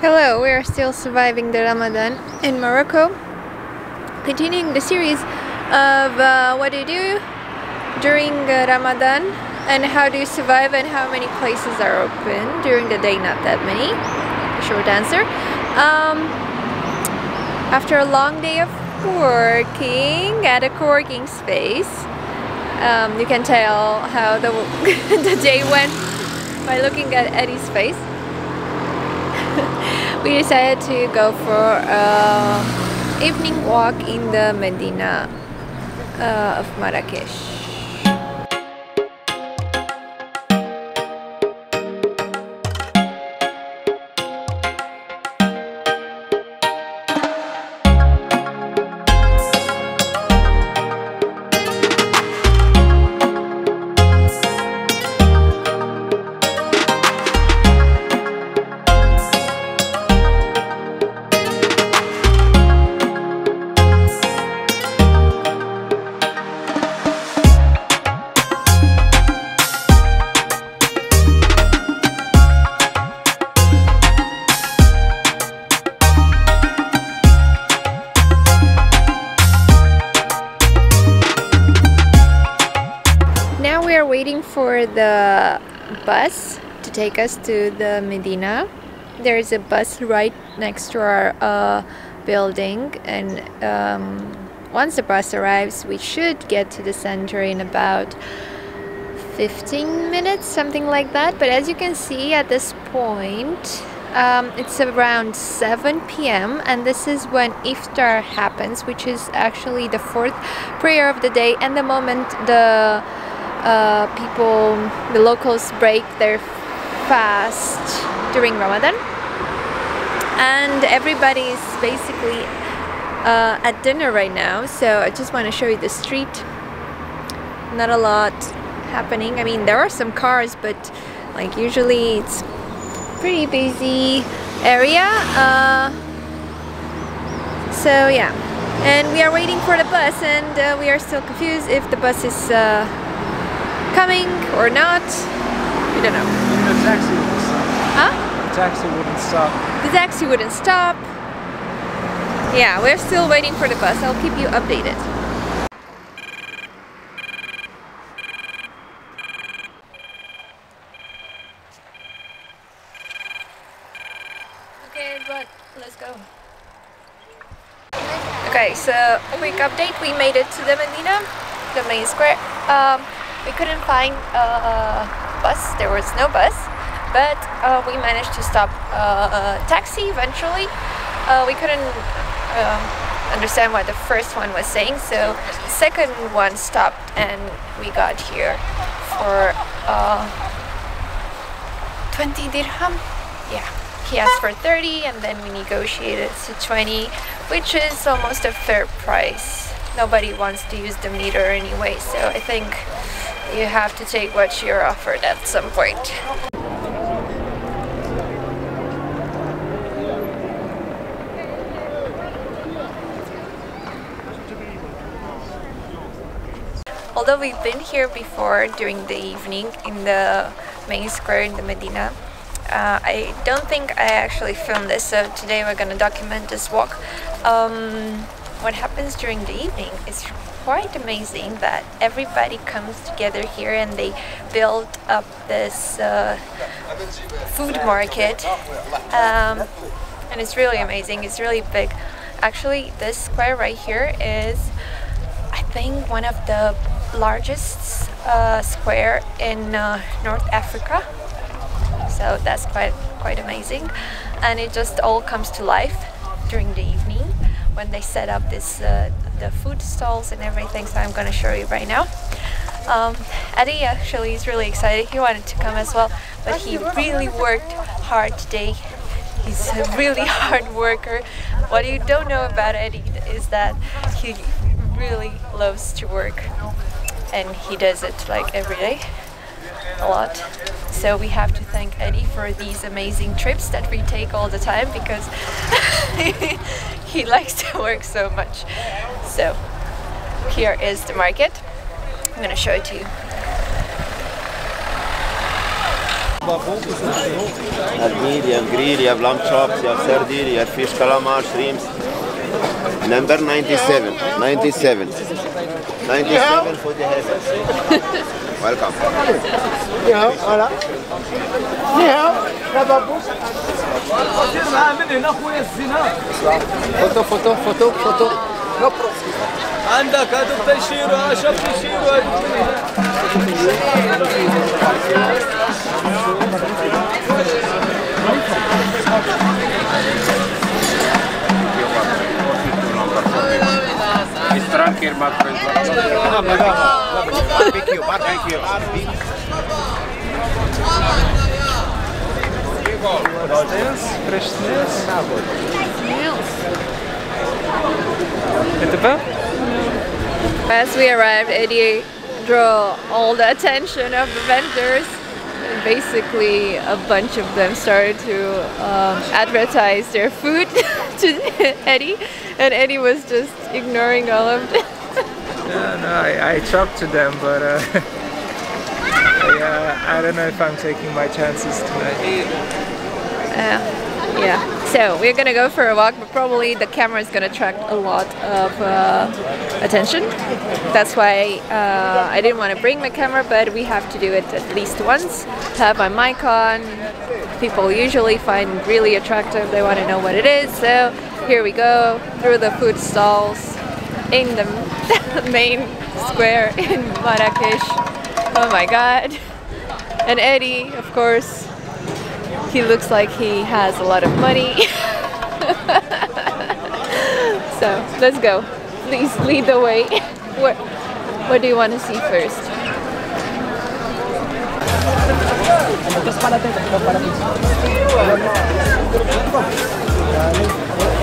Hello, we are still surviving the Ramadan in Morocco. Continuing the series of uh, what do you do during uh, Ramadan and how do you survive and how many places are open during the day, not that many. Short answer. Um, after a long day of working at a co-working space, um, you can tell how the, the day went by looking at Eddie's face. we decided to go for an evening walk in the Medina uh, of Marrakesh. Bus to take us to the Medina. There's a bus right next to our uh, building and um, once the bus arrives we should get to the center in about 15 minutes, something like that. But as you can see at this point, um, it's around 7 p.m. and this is when iftar happens, which is actually the fourth prayer of the day and the moment the uh, people, the locals break their fast during Ramadan. And everybody is basically uh, at dinner right now. So I just want to show you the street. Not a lot happening. I mean there are some cars but like usually it's pretty busy area uh, so yeah. And we are waiting for the bus and uh, we are still confused if the bus is uh, coming or not. We don't know. The taxi wouldn't stop. Huh? The taxi wouldn't stop. The taxi wouldn't stop. Yeah, we're still waiting for the bus. I'll keep you updated. Okay, but let's go. Okay, so a quick update. We made it to the Medina, the main square. Um, we couldn't find a bus, there was no bus, but uh, we managed to stop uh, a taxi eventually. Uh, we couldn't um, understand what the first one was saying, so the second one stopped and we got here for uh, 20 dirham. Yeah, he asked for 30 and then we negotiated to 20, which is almost a fair price. Nobody wants to use the meter anyway, so I think you have to take what you're offered at some point. Although we've been here before during the evening in the main square in the Medina, uh, I don't think I actually filmed this, so today we're gonna document this walk. Um, what happens during the evening is quite amazing that everybody comes together here and they build up this uh, food market. Um, and it's really amazing. It's really big. Actually this square right here is I think one of the largest uh, square in uh, North Africa. So that's quite quite amazing. And it just all comes to life during the evening when they set up this uh, the food stalls and everything so I'm gonna show you right now. Um, Eddie actually is really excited. He wanted to come as well but he really worked hard today. He's a really hard worker. What you don't know about Eddie is that he really loves to work and he does it like every day a lot so we have to thank Eddie for these amazing trips that we take all the time because he likes to work so much. So here is the market. I'm gonna show it to you. have meat, you have grill, you have lamb chops, you have sardine, you have fish calamar, shrimps. Number 97. 97. 97 for the heavens. Welcome. Ni hao, voilà. Ni hao, la babouche. Photo, photo, photo, photo. No عندك هذا التيشير شوف تيشير Thank you. around here, but barbecue, As we arrived, Eddie drew all the attention of the vendors. And basically, a bunch of them started to um, advertise their food. to Eddie, and Eddie was just ignoring all of them. No, no, I, I talked to them, but uh, I, uh, I don't know if I'm taking my chances tonight. Uh, yeah. So we're gonna go for a walk, but probably the camera is gonna attract a lot of uh, attention. That's why uh, I didn't want to bring my camera, but we have to do it at least once. Have my mic on. People usually find really attractive. They want to know what it is. So here we go through the food stalls in the main square in Marrakesh. Oh my God! And Eddie, of course, he looks like he has a lot of money. so let's go. Please lead the way. What, what do you want to see first?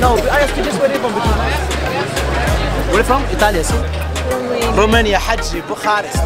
No, I asked you just where are you from? Where you from? Italy, see? Romania, Hagi, Bucharest.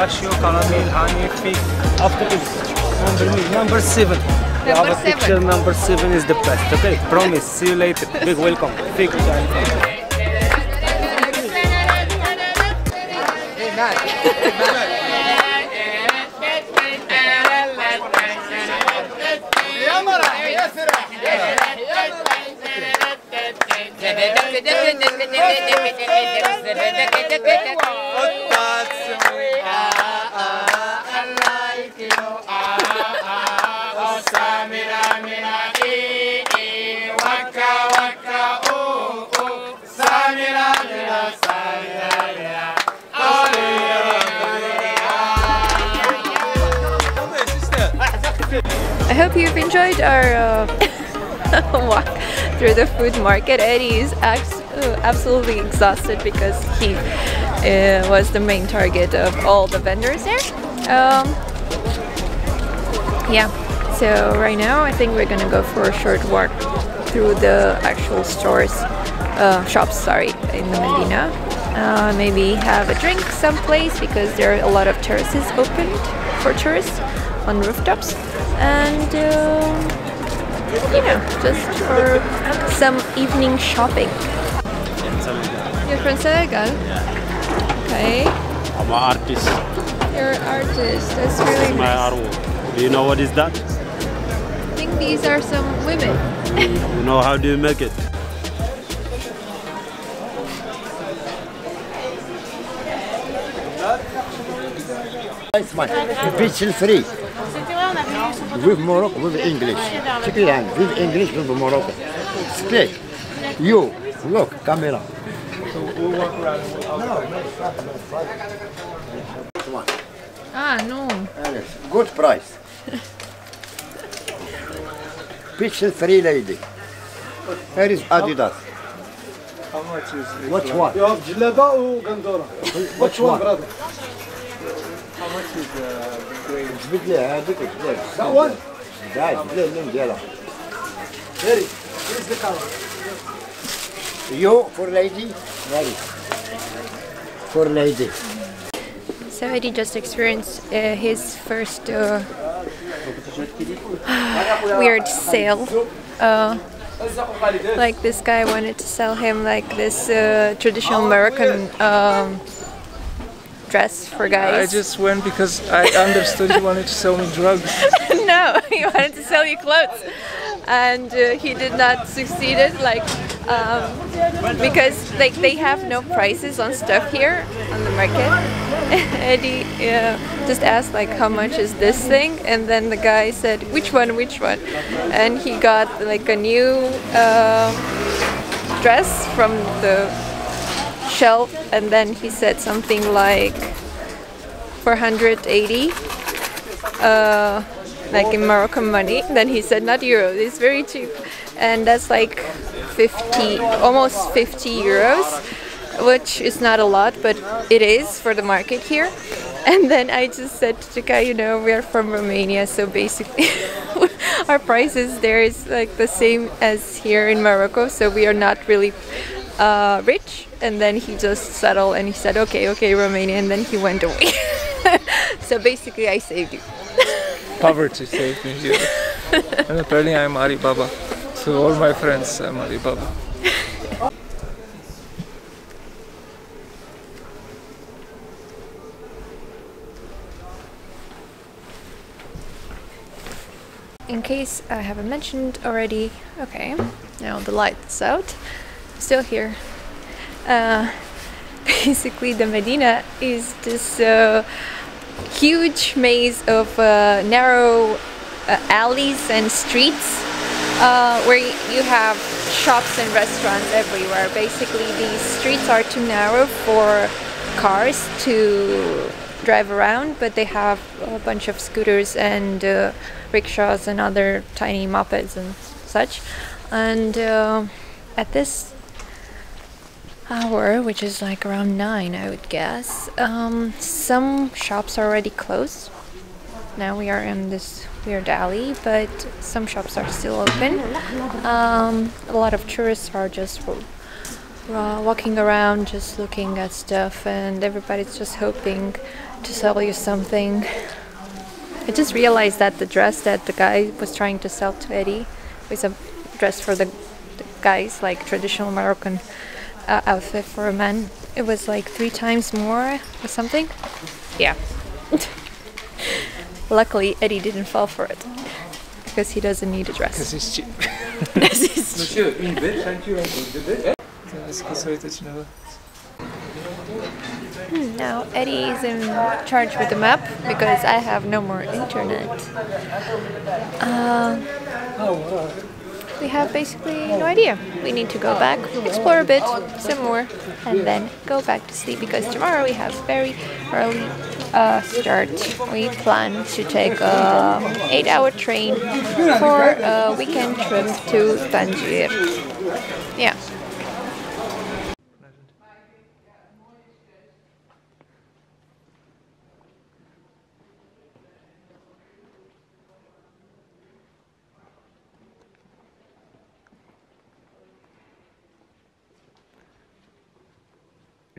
Pistachio, caramel, honey, fig. After this, number number seven. We have Number a seven. picture. Number seven is the best. Okay, promise. See you later. Big welcome. Fig. I hope you've enjoyed our uh, walk through the food market. Eddie is uh, absolutely exhausted because he uh, was the main target of all the vendors there. Um, yeah, so right now I think we're gonna go for a short walk through the actual stores, uh, shops, sorry, in the Medina. Uh, maybe have a drink someplace because there are a lot of terraces opened for tourists on rooftops and um, you know just for some evening shopping you're from Senegal Yeah. okay I'm an artist. You're an artist. That's really nice. My artwork. Do you know what is that? I think these are some women. You know how do you make it? Nice one. Pixel free. With Morocco, with English. Check it out. With English, with Morocco. Speak. You, look, camera. One. Ah, no. Good price. Picture free lady. Here is Adidas. How much is it? Which one? You have Jilaba or Gandora? Which one, brother? How much is the grade? It's big, yeah, big. That one? That, little, little, yellow. Here. here's the color. You for lady? Very. For lady. Saadi just experienced uh, his first uh, weird sale. Uh, like this guy wanted to sell him like this uh, traditional American um, dress for guys. I just went because I understood he wanted to sell me drugs. no, he wanted to sell you clothes, and uh, he did not succeeded. Like um, because like they have no prices on stuff here on the market. Eddie uh, just asked like how much is this thing, and then the guy said which one, which one, and he got like a new uh, dress from the shelf, and then he said something like 480 uh, like in Moroccan money. Then he said, not euro, it's very cheap. And that's like 50, almost 50 euros, which is not a lot, but it is for the market here. And then I just said to the guy, you know, we're from Romania, so basically our prices there is like the same as here in Morocco, so we are not really uh, rich. And then he just settled and he said, okay, okay, Romania, and then he went away. so basically, I saved you. Poverty saved me here. and apparently I'm Alibaba. So all my friends, I'm Alibaba. Case I haven't mentioned already, okay, now the light's out, still here. Uh, basically, the Medina is this uh, huge maze of uh, narrow uh, alleys and streets uh, where you have shops and restaurants everywhere. Basically, these streets are too narrow for cars to drive around, but they have a bunch of scooters and uh, rickshaws and other tiny mopeds and such. And uh, at this hour, which is like around nine, I would guess, um, some shops are already closed. Now we are in this weird alley, but some shops are still open. Um, a lot of tourists are just uh, walking around, just looking at stuff, and everybody's just hoping to sell you something. I just realized that the dress that the guy was trying to sell to Eddie was a dress for the, the guys, like traditional Moroccan uh, outfit for a man. It was like three times more or something. Yeah. Luckily, Eddie didn't fall for it because he doesn't need a dress. Because it's cheap. This is Let's go so it's another. Now Eddie is in charge with the map because I have no more internet. Uh, we have basically no idea. We need to go back, explore a bit, some more, and then go back to sleep because tomorrow we have very early uh, start. We plan to take a eight-hour train for a weekend trip to Tangier. Yeah.